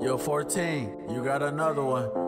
Yo, 14, you got another one.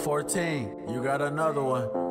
14, you got another one.